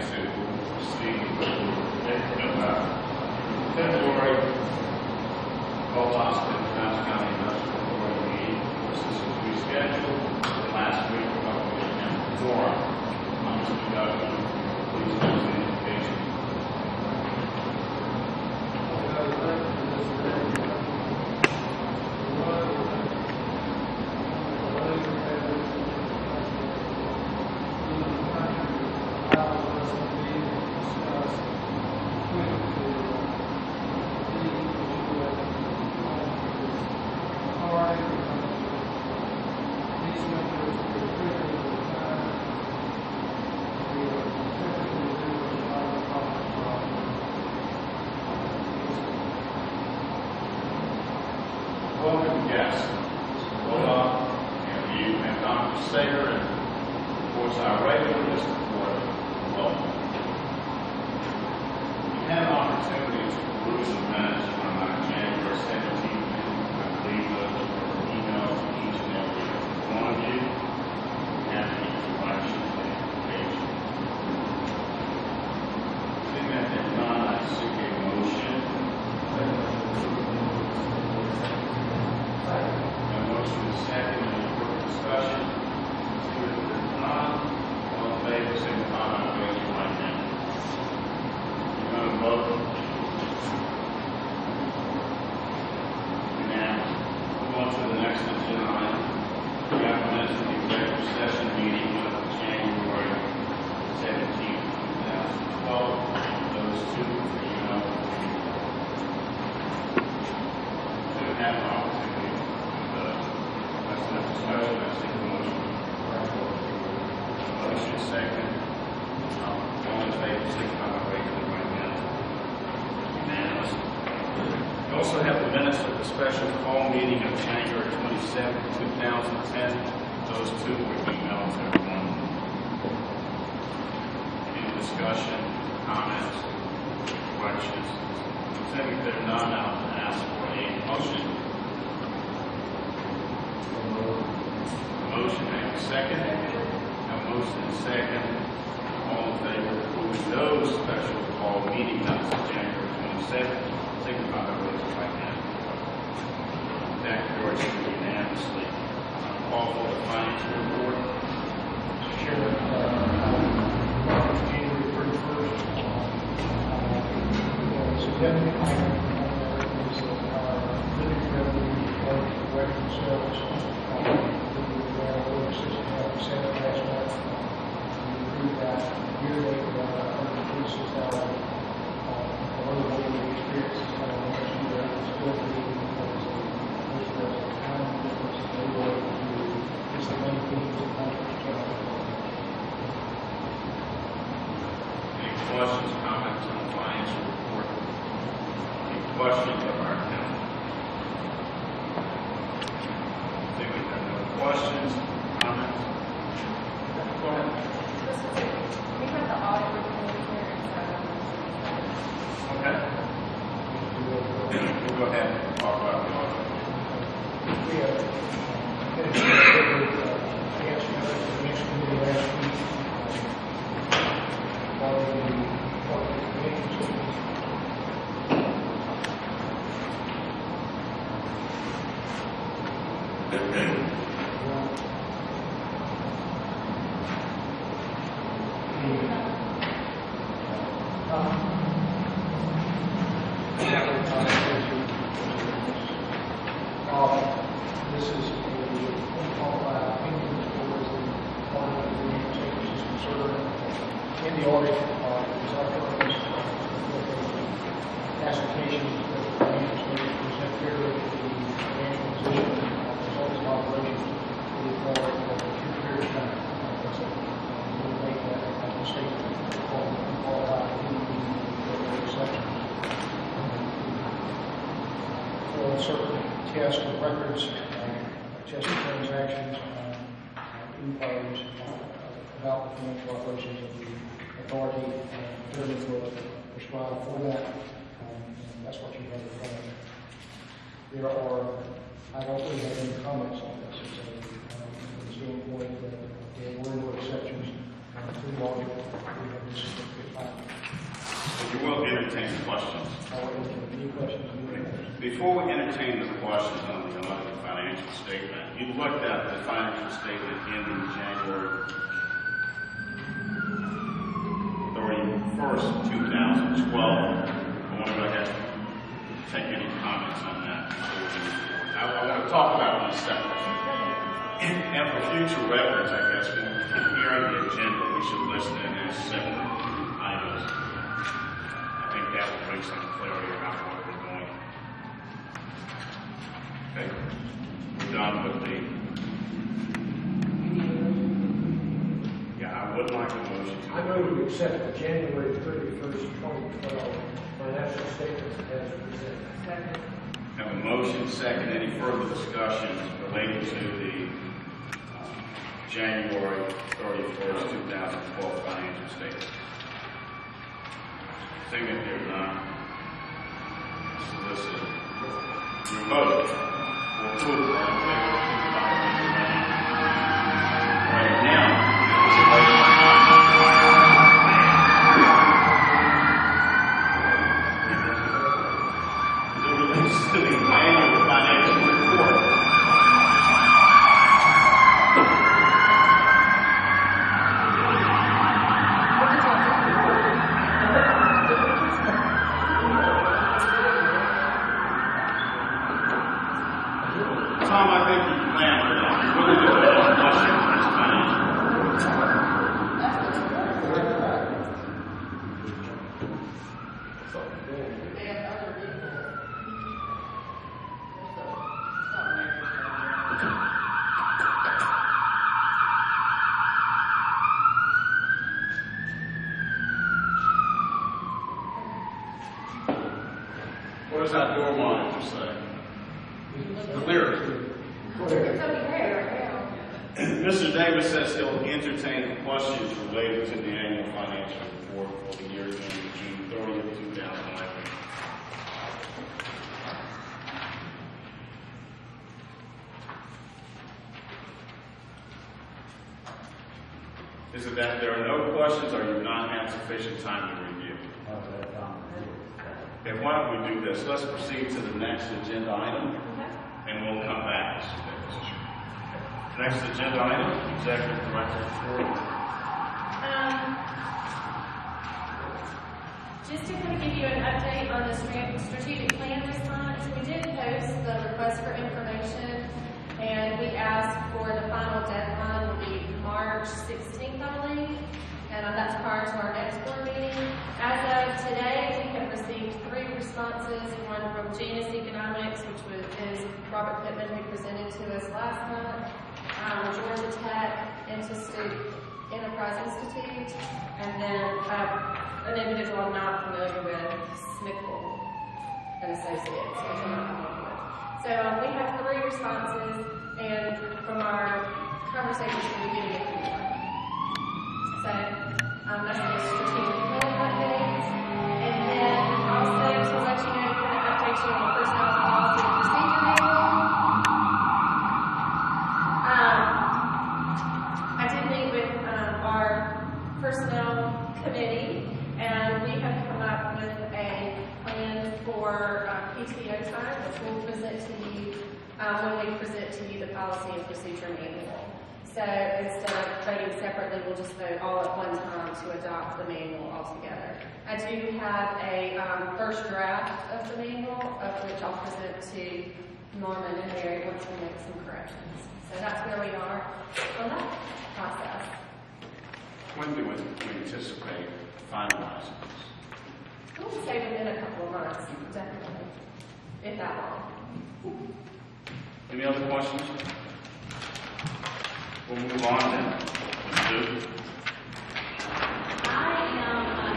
to see and February Austin County Industrial Board meeting rescheduled last week about the forum. To We also have the minutes of the special call meeting of January 27, 2010. Those two were emailed to everyone. Any discussion, comments, questions? If there are not out to ask for a motion second. A motion second. All in favor of approving those special call meeting minutes of January 27th, signify by raising right hand. That carries unanimously. Call for the finance report. Chairman, uh, January 31st, uh, records, chess transactions, uh, inquiries about the financial operations of the authority, and the attorney will for that. Um, and That's what you have in front of you. There are, I don't really have any comments on this, so, um, uh, from the standpoint that there were no exceptions, uh, to all, we have this. You will entertain questions. Are there any questions? Before we entertain the questions on the audited financial statement, you looked at the financial statement ending January thirty-first, two thousand twelve. I want to go ahead and take any comments on that. I, I want to talk about it in a second. And for future reference, I guess, here on the agenda, we should list it as separate items. I think that will bring some clarity around with the, yeah, I would like a motion I move to accept the January thirty-first, twenty twelve financial statement as presented. Have a motion, second, any further discussions relating to the uh, January thirty-first, two thousand twelve financial statement? Seeing that there's none, solicit your vote 主人为我定。What does that door monitor say? Clear. It's okay right now. Mr. Davis says he'll entertain questions related to the annual financial report for the year ending June thirtieth, two thousand eleven. Is it that there are no questions or you've not have sufficient time to review? Okay, why don't we do this? Let's proceed to the next agenda item, and we'll come back. Next agenda item, Executive Director report. Um, Just to kind of give you an update on the strategic plan response, we did post the request for information, and we asked for the final deadline will be March sixteenth, I believe, and uh, that's prior to our next board meeting. As of today, we have received three responses, one from Genus Economics, which was, is Robert Pittman, who presented to us last month, um, Georgia Tech, Institute, Enterprise Institute, and then uh, an individual I'm not familiar with, Smickle and Associates, So um, we have three responses, and from our conversations the beginning of the. So um, that's the strategic planning updates. And then also to let you know, of update you on personnel policy and procedure manual. Um, I did meet with um, our personnel committee, and we have come up with for uh, PTO time, which we'll present to you um, when we present to you the policy and procedure manual. So instead of voting separately, we'll just vote all at one time to adopt the manual altogether. I do have a um, first draft of the manual, of which I'll present to Norman and Mary once we make some corrections. So that's where we are on that process. When do we anticipate finalizing this? I would say within a couple of months, definitely, if that long. Any other questions? We'll move on then. Let's. I am um,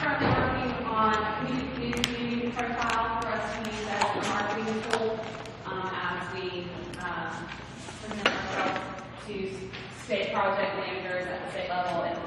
currently working on a community, community profile for us to use as a marketing tool um, as we um, present ourselves to state project managers at the state level and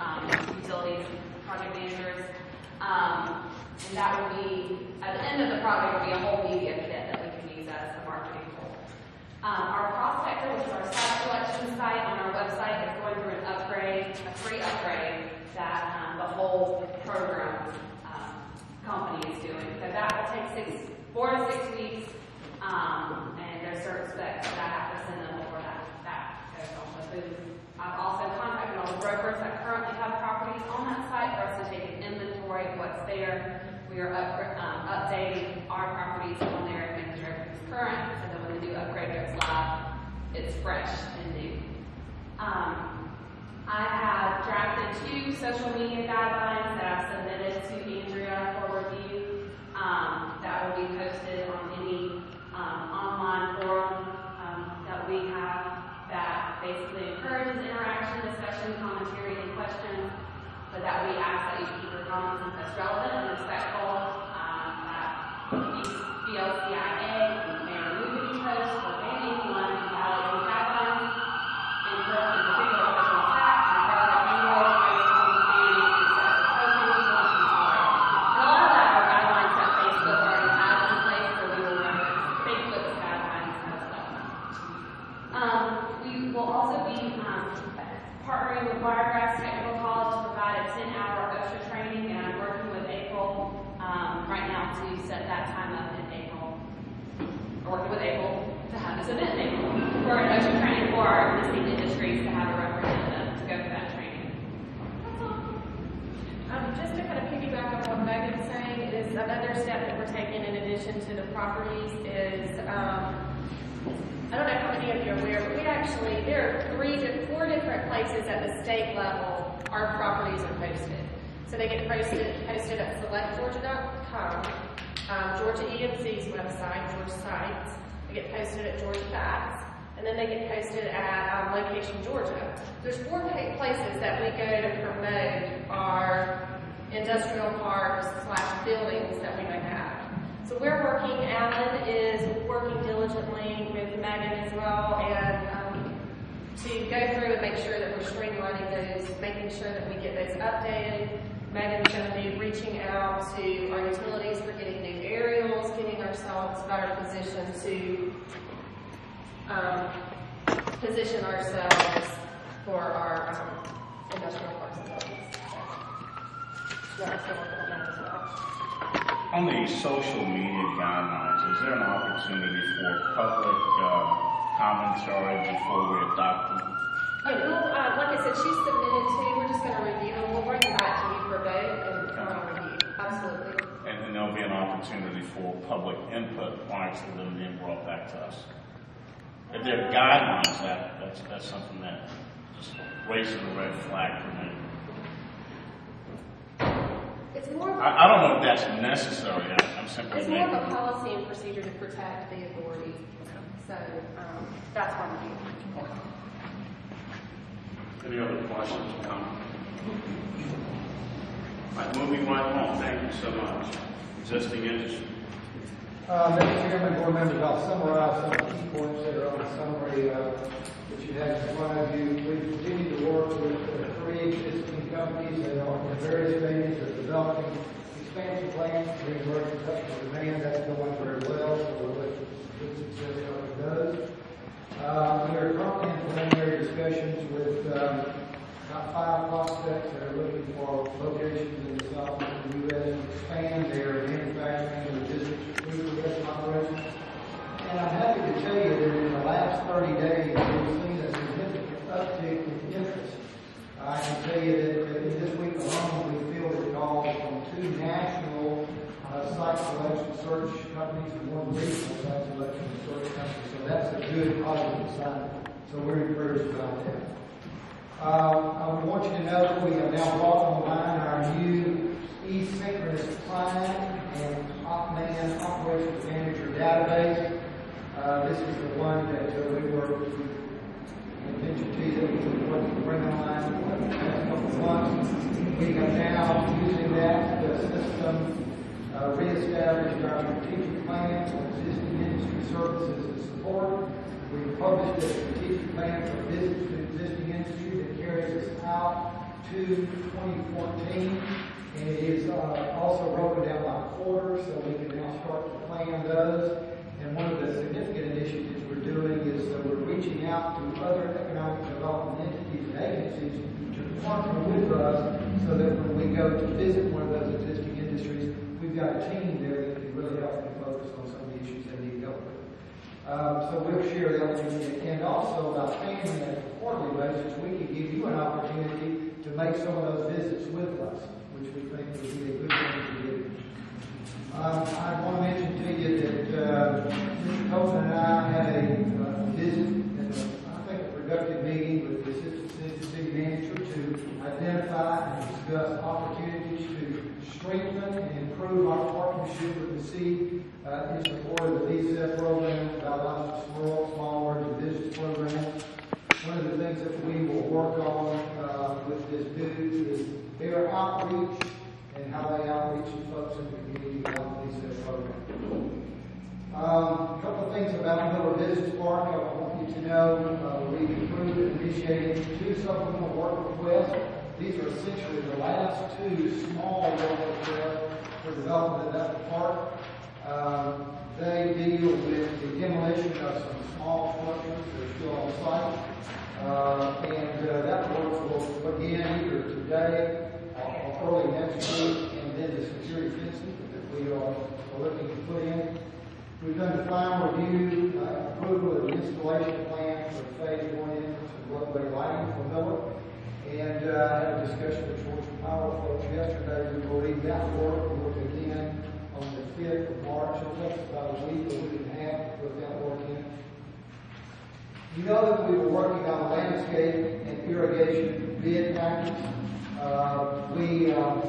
um, utilities project managers. Um, and that will be, at the end of the project, will be a whole media kit that we can use as a marketing tool. Um, our prospector, which is our site selection site on our website, is going through an upgrade, a free upgrade that um, the whole program company is doing but that would um, four to six weeks. Um, and there's certain specs that I have to send them before that, that goes on booth. I've also contacted all the brokers that currently have properties on that site for us to take an inventory of what's there. We are up, um, updating our properties on there and making sure everything's current, so that when they do upgrade their slab, it's fresh and new. Um, I have drafted two social media guidelines that I've submitted to Andrea for review, um, that will be posted on any, um, online forum, um, that we have that basically encourages interaction, discussion, commentary, and questions, but that we ask that you keep your comments as relevant and respectful, um, that VLCIA, Mayor Luby post, or anyone who violates these guidelines, encourage individual personal attack, and further annual racial standing and sex coaching, and tolerance. And a lot of that are guidelines that Facebook already has in place, so we will reference Facebook's guidelines as well. Um, we will also be, um, partnering with Wiregrass Technical College to provide a ten-hour OSHA training, and I'm working with April, um, right now to set that time up in April. Working with April in for an OSHA training for our existing industries to have a representative to go through that training. That's. Um, just to kind of piggyback on what Megan's saying, is another step that we're taking in addition to the properties is, um, I don't know how many of you are aware, but we actually, there are three, to four different places at the state level our properties are posted. So they get posted, posted at selectgeorgia.com, um, Georgia EMC's website, Georgia Sites. Get posted at Georgia Facts, and then they get posted at, um, Location Georgia. There's four places that we go to promote our industrial parks slash buildings that we might have. So we're working, Allan is working diligently with Megan as well, and, um, to go through and make sure that we're streamlining those, making sure that we get those updated. Megan's gonna be reaching out to our utilities for getting new aerials, getting ourselves better positioned to, um, position ourselves for our, um, industrial parks and buildings. On. On the social media guidelines, is there an opportunity for public uh, commentary before we adopt them? Yeah, we'll, uh, like I said, she's submitted two, we're just gonna review them, we'll bring it back to you for vote and final review, absolutely. And then there'll be an opportunity for public input prior to them being brought back to us. If there are guidelines, that, that's, that's something that just raises a red flag for me. It's more, of a- I, I don't know if that's necessary, I- I'm simply it's more of a policy and procedure to protect the authority, so, um, that's why we do. it. Any other questions or comments? All right, moving right along, thank you so much. Existing industry. Uh, Mr. Chairman, board members, I'll summarize some of the key points that are on the summary, uh, that you have in front of you. We continue to work with three existing companies that are in various stages of developing expansion plans to meet customer demand. That's going very well, so we'll let good success out of those. Uh, we are currently in preliminary discussions with, um, about five prospects that are looking for locations in the southwestern U.S. to expand their manufacturing and logistics food production operations. And I'm happy to tell you that in the last thirty days, we've seen a significant uptick in interest. I can tell you that in this week alone, we fielded calls from two national uh, site selection search companies and one regional site selection search company. So that's a good positive sign. So we're encouraged about that. Uh, I want you to know that we have now brought online our new e-synchronous client and Hotman Operations Manager database. Uh, this is the one that uh, we were, we mentioned to you that we were to bring online the past couple of months. We have now, using that uh, system, uh, reestablished our strategic plan for existing industry services and support. We published a strategic plan for business to existing industry that carries us out to 2014. And it is uh, also broken down by quarter, so we can now start to plan those. And one of the significant initiatives we're doing is uh, we're reaching out to other economic development entities and agencies to partner with us so that when we go to visit one of those existing industries, we've got a team there that can really help them focus on some of the issues they need help with. Um, so we'll share that with you. And also by planning that quarterly basis, we can give you an opportunity to make some of those visits with us, which we think would be a good thing to do. Um, I want to mention to you that, uh, Mr. Copeland and I had a, uh, visit and I think a productive meeting with the assistant city manager to identify and discuss opportunities to strengthen and improve our partnership with the city, uh, in support of the VSEP program, biological small, small and business program. One of the things that we will work on, uh, with this booth is their outreach and how they outreach to folks in the community about the VSEP program. Um, a couple of things about Miller Business Park I want you to know. Uh, we approved and initiated two supplemental work requests. These are essentially the last two small work requests for development of that park. Um, they deal with the demolition of some small structures that are still on site. Uh, and, uh, that work will begin either today or early next week, and then the security fencing that we are are looking to put in. We've done the final review, uh, approval of the installation plan for phase one entrance and roadway lighting for Miller. And, uh, I had a discussion with Georgia Power folks yesterday, we will leave that work, we'll again on the fifth of March, it takes about a week, a week and a half to put that work in. You know that we were working on landscape and irrigation bid package. Uh, we, um,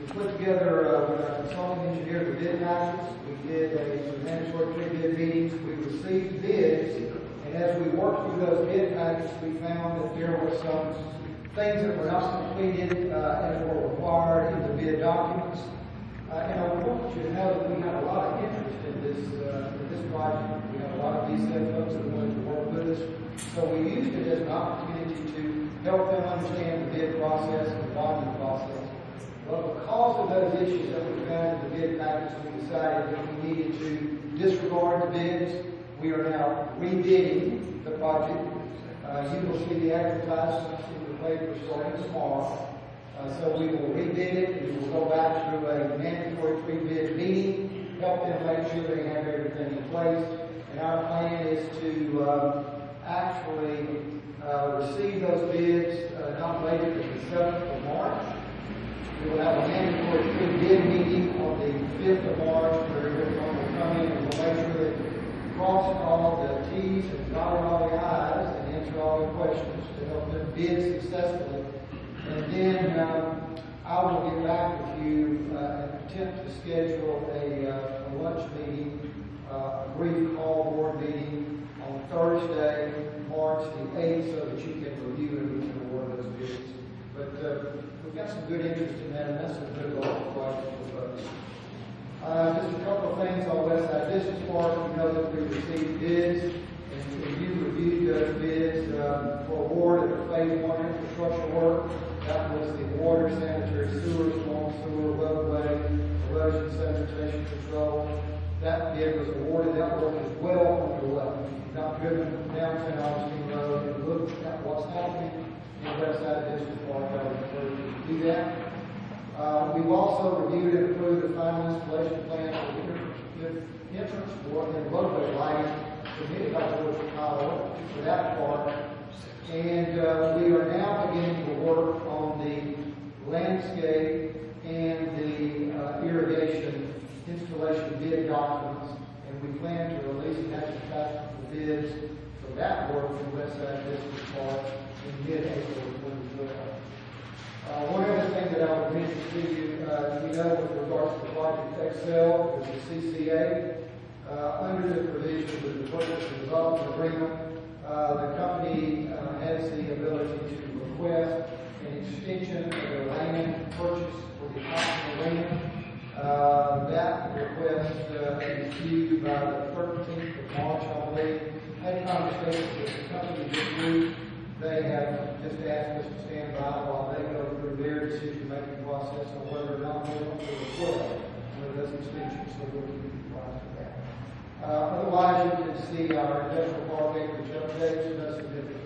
we put together, uh, with our consulting engineer, the bid packages. We did a mandatory pre-bid meetings. We received bids. And as we worked through those bid packages, we found that there were some things that were not completed, uh, as were required in the bid documents. Uh, and I want you to know that we have a lot of interest in this, uh, in this project. We have a lot of these folks that wanted to work with us. So we used it as an opportunity to help them understand the bid process and the bonding process. But because of those issues that we found in the bid package, we decided that we needed to disregard the bids. We are now rebidding the project. Uh, you will see the advertisements in starting tomorrow. Uh, so we will rebid it, we will go back through a mandatory pre-bid meeting, help them make sure they have everything in place. And our plan is to, um, actually, uh, receive those bids, uh, not later than the seventh of March. We will have a mandatory pre-bid meeting on the fifth of March, where everyone will come in and we'll make sure that cross all the Ts and dot all the Is answer all the questions to help them bid successfully. And then, um, I will get back with you, uh, and attempt to schedule a, uh, a lunch meeting, uh, a brief call board meeting on Thursday, March the eighth, so that you can review and we can award those bids. But, uh, we've got some good interest in that, and that's a good local project for folks. Uh, just a couple of things on West Side Business Park, you know that we received bids, and you reviewed those bids, uh, for award of the phase one infrastructure work. That was the water, sanitary sewer, storm sewer, roadway, erosion sanitation control. That bid was awarded, that work is well underway. Not driven downtown Augustine Road and looked at what's happening in West Side Business Park, I would to do that. Uh, we've also reviewed and approved the final installation plan for the entrance- the for and roadway lighting submitted by Power for that part. And, uh, we are now beginning to work on the landscape and the uh, irrigation installation bid documents. And we plan to release an advertisement for bids for that work in West Side Business Park in mid-April twenty twelve. Uh, one other thing that I would mention to you, uh, you know, with regards to the Project Excel, is the CCA. Uh, under the provisions of the purchase and development agreement, uh, the company, uh, has the ability to request an extension of the land purchase for the optional land. Uh, that request, uh, is due by the thirteenth of March, I believe. Had conversations with the company this week. They have just asked us to stand by while they go through their decision-making process on whether or not they want to request those extensions, so we'll apprised of that. Uh, Uh, otherwise, you can see our industrial park acreage updates, no significant